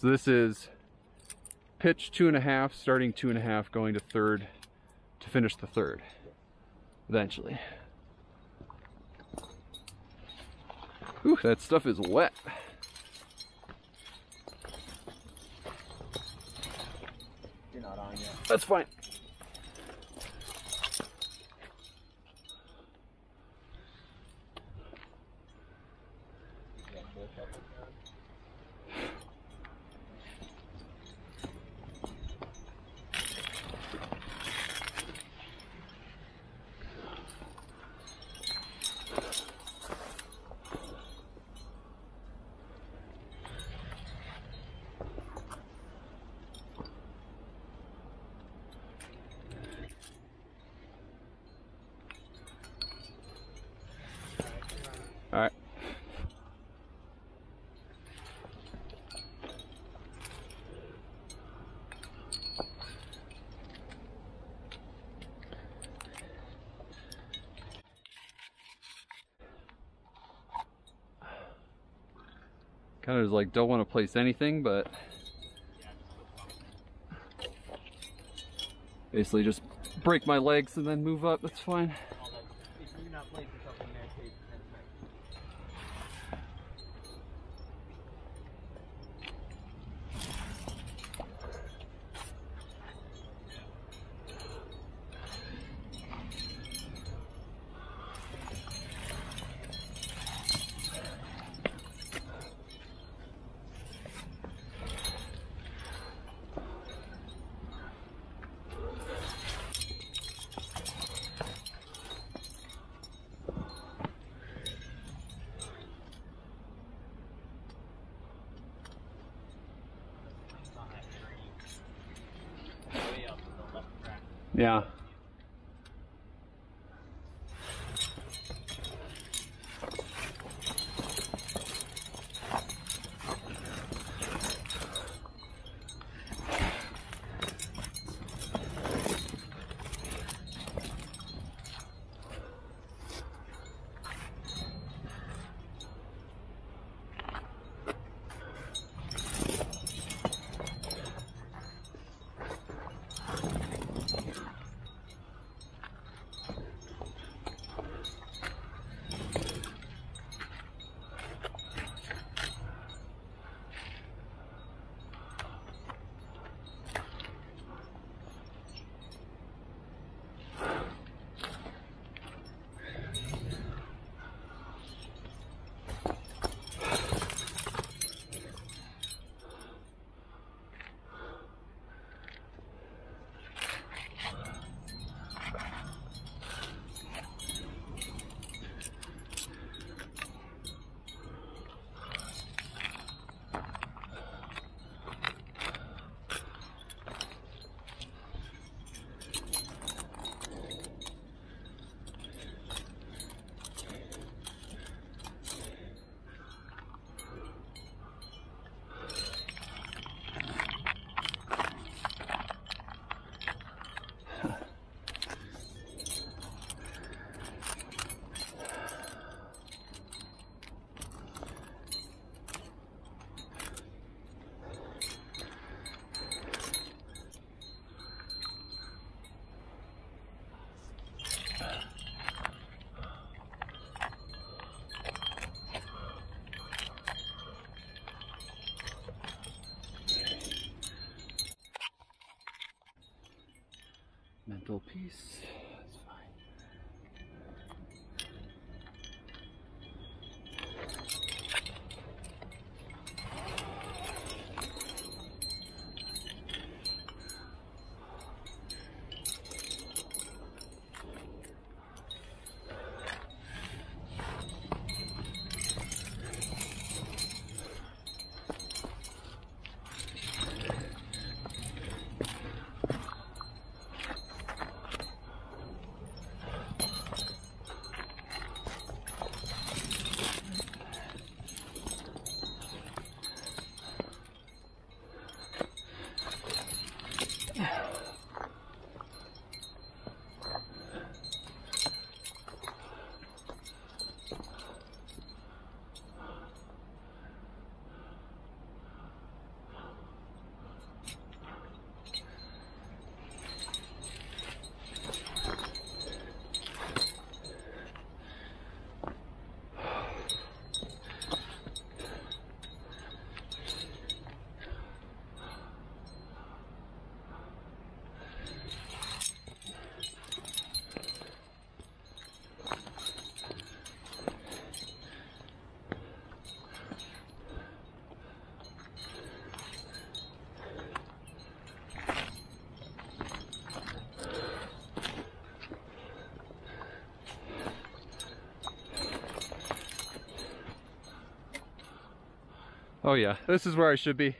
So this is pitch two and a half, starting two and a half, going to third to finish the third eventually. Whew, that stuff is wet. You're not on yet. That's fine. Yeah, Kind of like don't want to place anything, but basically just break my legs and then move up. That's fine. All that. If you're not placing something there, take that's nice. on that tree. Way up in the left track. Yeah. Oh yeah, this is where I should be.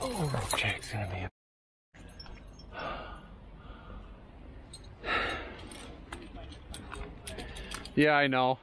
Oh, Jack's gonna be Yeah, I know.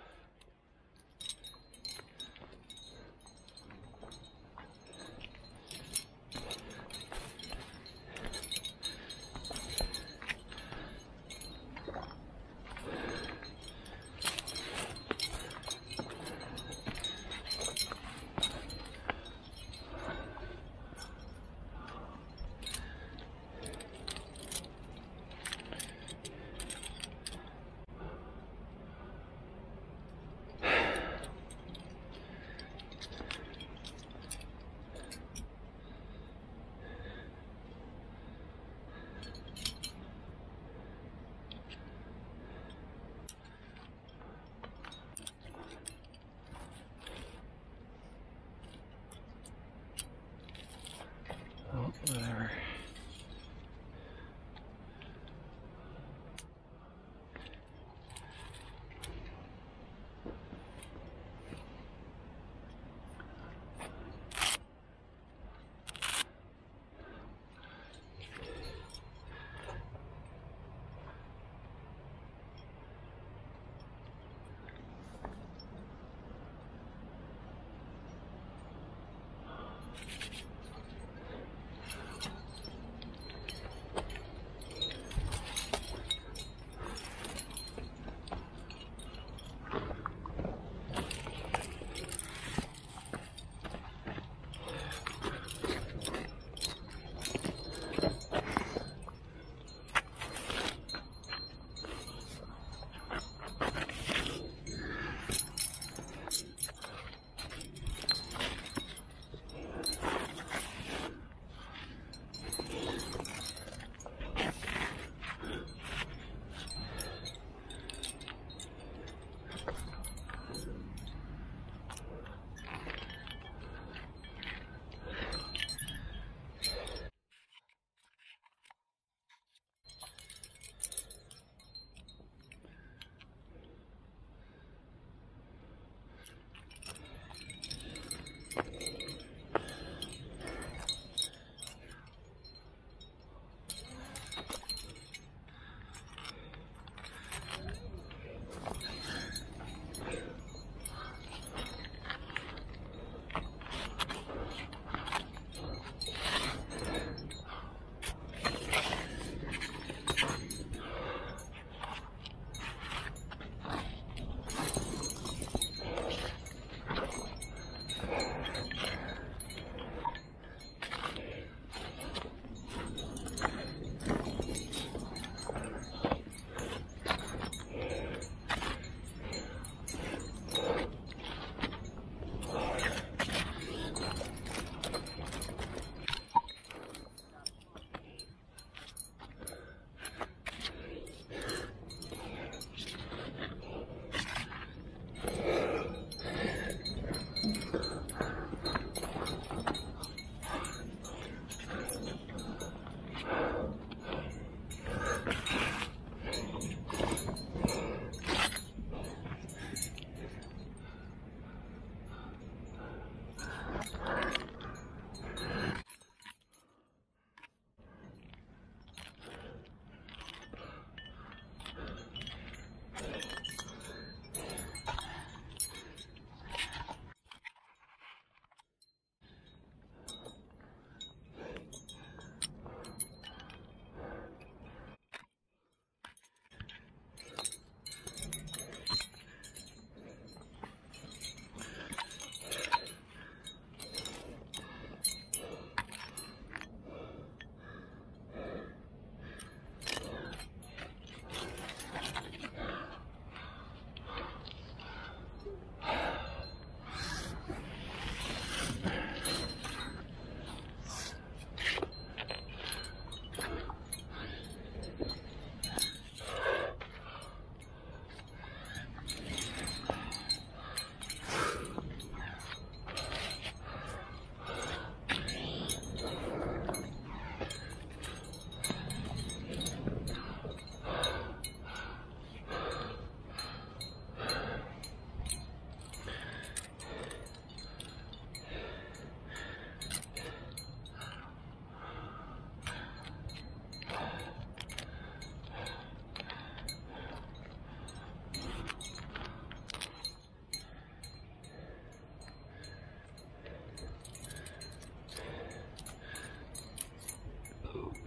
Whatever.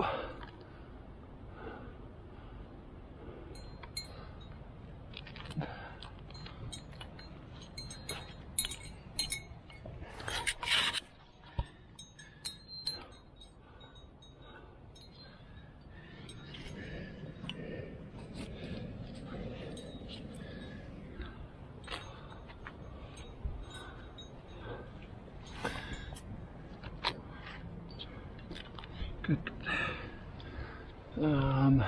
up. Um,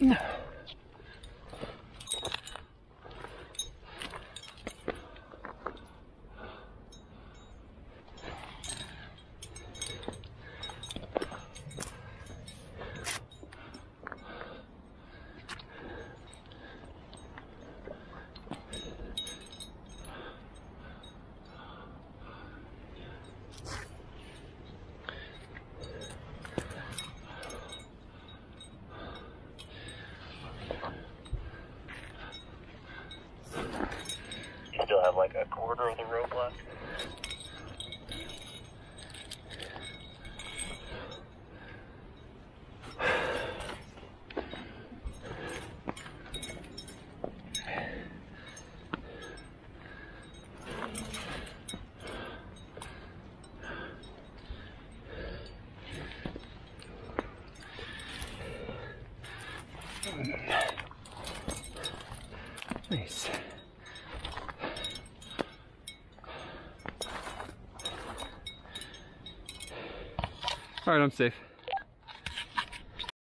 You All right, I'm safe.